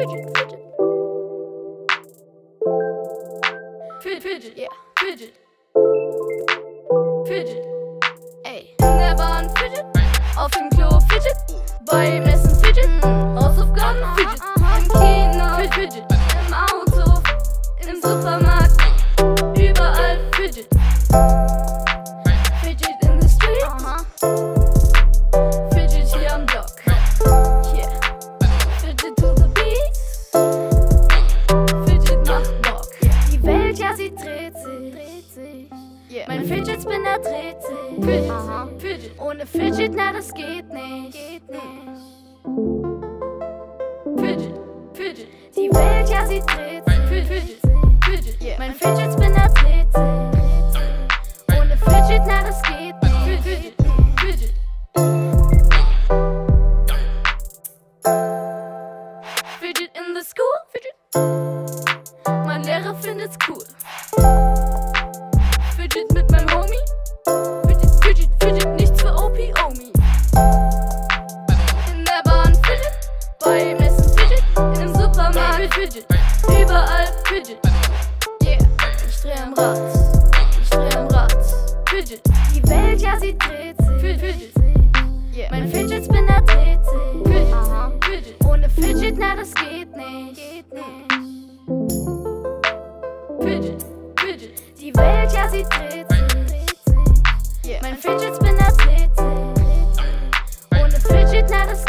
Fidget, fidget. Fidget, fidget, yeah. Fidget. Fidget. Ey. In der Bahn Fidget. Auf dem Klo Fidget. Mm. Beim Essen uh-huh, Fidget. Hausaufgaben Fidget. Im Kino Fidget. Im Auto. Im Supermarkt. Sich. Dreht sich. Mein Fidget Spinner dreht sich. Fidget. Aha. Fidget. Ohne Fidget, na, das geht nicht. Geht nicht. Fidget. Fidget. Die Welt, ja, sie dreht sich. Fidget. Fidget. Yeah. Mein Fidget Spinner dreht sich. Ohne Fidget, na, das geht nicht. Fidget. Fidget. Fidget in the school. Fidget. Überall Fidget. Yeah. Ich dreh am Rad. Ich dreh am Rad. Fidget. Die Welt, ja, sie dreht sich. Fidget. Yeah. Mein Fidget Spinner dreht sich. Fidget. Aha. Fidget. Ohne Fidget, na, das geht nicht. Geht nicht. Fidget. Fidget. Die Welt, ja, sie dreht sich. Yeah. Mein Fidget Spinner dreht sich. Ohne Fidget, na, das